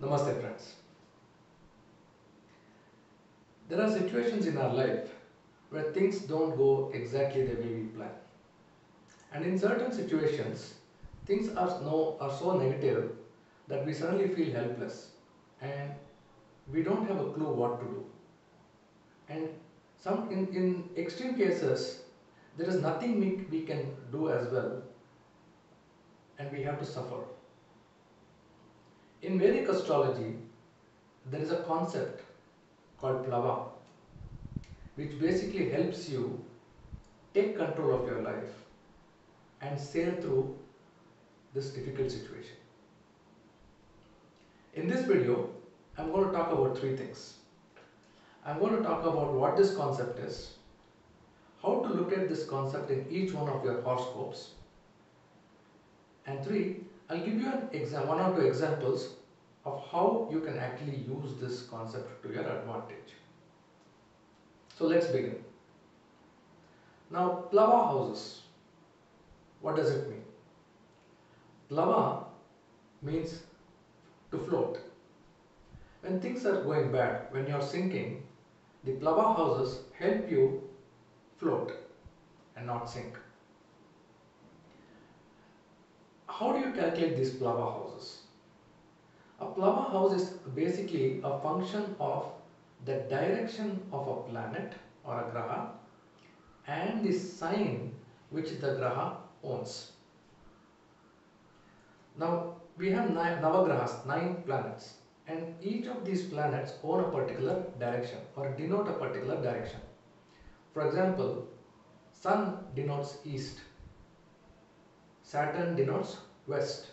Namaste, friends. There are situations in our life where things don't go exactly the way we plan. And in certain situations, things are, no, are so negative that we suddenly feel helpless and we don't have a clue what to do. And some in, in extreme cases, there is nothing we, we can do as well and we have to suffer. In Vedic astrology, there is a concept called plava, which basically helps you take control of your life and sail through this difficult situation. In this video, I'm going to talk about three things. I'm going to talk about what this concept is, how to look at this concept in each one of your horoscopes, and three, I'll give you an one or two examples of how you can actually use this concept to your advantage. So let's begin. Now, plava houses. What does it mean? Plava means to float. When things are going bad, when you're sinking, the plava houses help you float and not sink. How do you calculate these plava houses? A plava house is basically a function of the direction of a planet or a graha and the sign which the graha owns. Now we have nine navagrahas, nine planets, and each of these planets own a particular direction or denote a particular direction. For example, Sun denotes east, Saturn denotes west.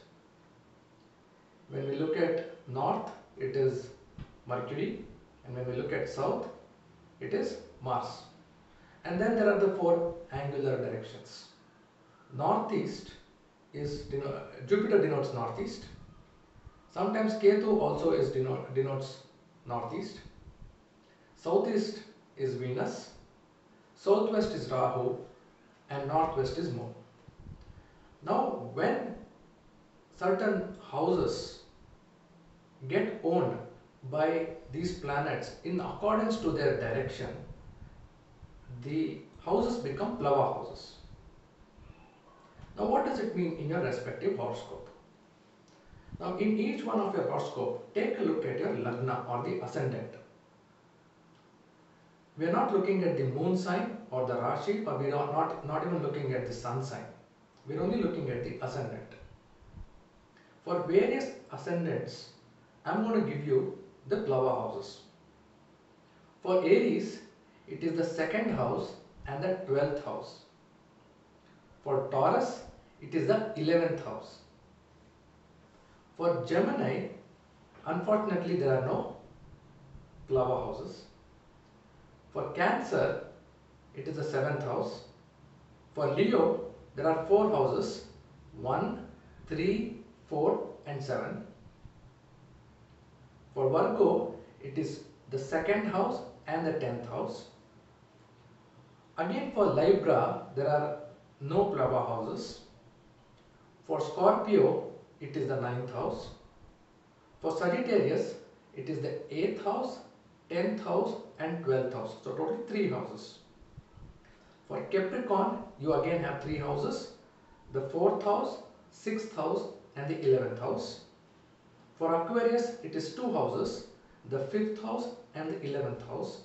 When we look at north, it is Mercury, and when we look at south, it is Mars. And then there are the four angular directions. Northeast is deno- Jupiter denotes northeast. Sometimes Ketu also is deno- denotes northeast. Southeast is Venus. Southwest is Rahu, and northwest is Moon. Now, when certain houses get owned by these planets in accordance to their direction, the houses become plava houses. Now, what does it mean in your respective horoscope? Now, in each one of your horoscope, take a look at your lagna or the ascendant. We are not looking at the moon sign or the rashi, or we are not, not even looking at the sun sign. We are only looking at the ascendant. For various ascendants, I am going to give you the plava houses. For Aries, it is the second house and the 12th house. For Taurus, it is the 11th house. For Gemini, unfortunately, there are no plava houses. For Cancer, it is the 7th house. For Leo, there are four houses 1, 3, 4, and 7. For Virgo, it is the second house and the 10th house. Again, for Libra, there are no plava houses. For Scorpio, it is the ninth house. For Sagittarius, it is the 8th house, 10th house, and 12th house. So, totally three houses. For Capricorn, you again have three houses the 4th house, 6th house, and the 11th house. For Aquarius, it is two houses the 5th house and the 11th house.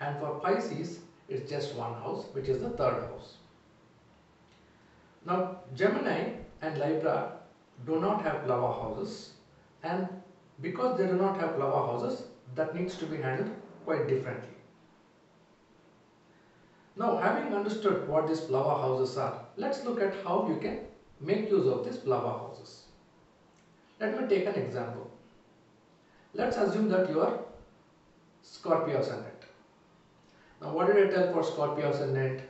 And for Pisces, it's just one house, which is the third house. Now, Gemini and Libra do not have plava houses, and because they do not have plava houses, that needs to be handled quite differently. Now, having understood what these plava houses are, let's look at how you can make use of these plava houses. Let me take an example. Let's assume that you are Scorpio ascendant. Now, what did I tell for Scorpio ascendant?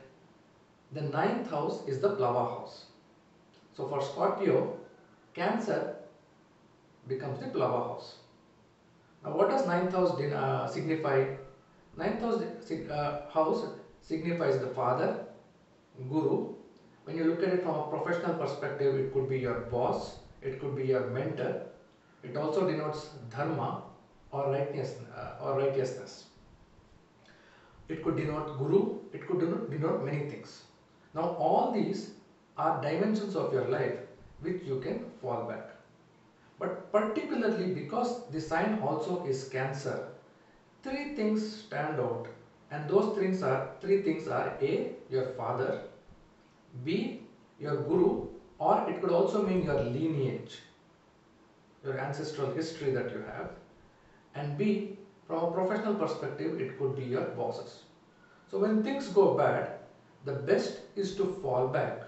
The ninth house is the plava house. So, for Scorpio, Cancer becomes the plava house. Now, what does ninth house uh, signify? Ninth house, uh, house signifies the father, guru. When you look at it from a professional perspective, it could be your boss, it could be your mentor, It also denotes dharma or righteousness. Uh, or righteousness. It could denote guru. It could denote, denote many things. Now all these are dimensions of your life which you can fall back. But particularly because the sign also is Cancer, three things stand out and those things are three things are A. Your father, B. Your guru or it could also mean your lineage, your ancestral history that you have and B. From a professional perspective it could be your bosses. So when things go bad, the best is to fall back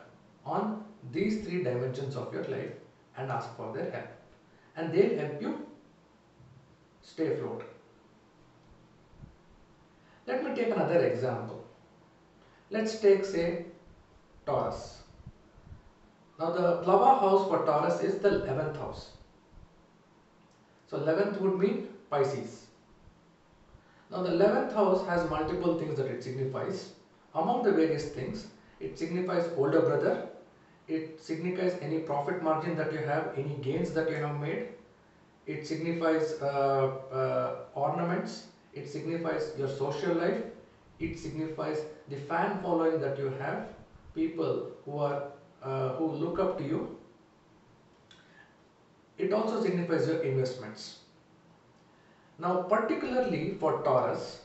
on these three dimensions of your life and ask for their help and they'll help you stay afloat. Take another example. Let's take say Taurus. Now the Plava house for Taurus is the 11th house. So 11th would mean Pisces. Now the 11th house has multiple things that it signifies. Among the various things, it signifies older brother, it signifies any profit margin that you have, any gains that you have made, it signifies uh, uh, ornaments, it signifies your social life, it signifies the fan following that you have, people who are uh, who look up to you. It also signifies your investments. Now particularly for Taurus,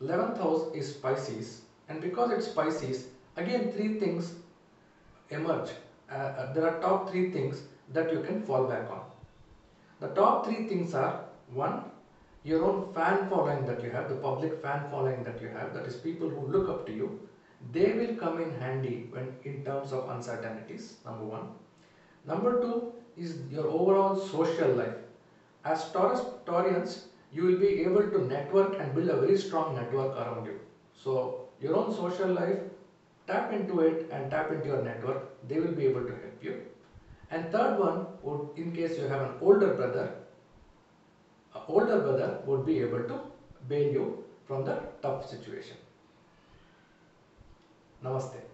11th house is Pisces and because it's Pisces, again three things emerge. Uh, uh, there are top three things that you can fall back on. The top three things are one, your own fan following that you have, the public fan following that you have, that is people who look up to you, they will come in handy when in terms of uncertainties, number one. Number two is your overall social life. As Taurians, you will be able to network and build a very strong network around you. So your own social life, tap into it and tap into your network, they will be able to help you. And third one would, in case you have an older brother, older brother would be able to bail you from the tough situation. Namaste.